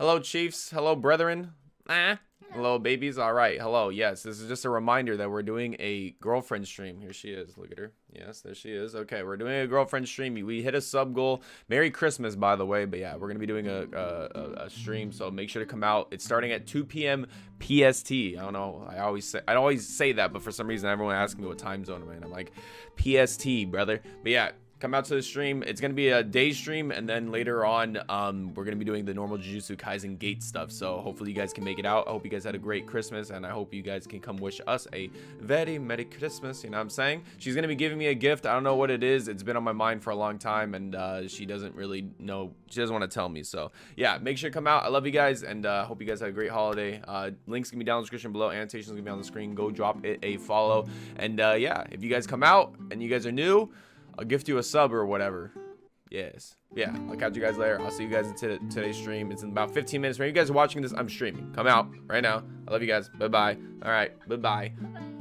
Hello, Chiefs. Hello, brethren. Ah. Hello, babies. All right. Hello. Yes, this is just a reminder that we're doing a girlfriend stream. Here she is. Look at her. Yes, there she is. Okay, we're doing a girlfriend stream. We hit a sub goal. Merry Christmas, by the way. But yeah, we're gonna be doing a, a, a stream, so make sure to come out. It's starting at 2 p.m. PST. I don't know. I always say I always say that, but for some reason everyone asks me what time zone I'm in. I'm like PST, brother. But yeah, come out to the stream. It's going to be a day stream, and then later on, um, we're going to be doing the normal Jujutsu Kaisen Gate stuff. So hopefully you guys can make it out. I hope you guys had a great Christmas, and I hope you guys can come wish us a very Merry Christmas. You know what I'm saying? She's going to be giving me a gift. I don't know what it is. It's been on my mind for a long time, and uh, she doesn't really know. She doesn't want to tell me. So yeah, make sure to come out. I love you guys, and uh, hope you guys had a great holiday. Uh, links can be down in the description below. Annotations to be on the screen. Go drop it a follow. And uh, yeah, if you guys come out and you guys are new, I'll gift you a sub or whatever. Yes. Yeah, I'll catch you guys later. I'll see you guys in today's stream. It's in about 15 minutes. When you guys are watching this, I'm streaming. Come out right now. I love you guys. Bye-bye. All right. Bye-bye.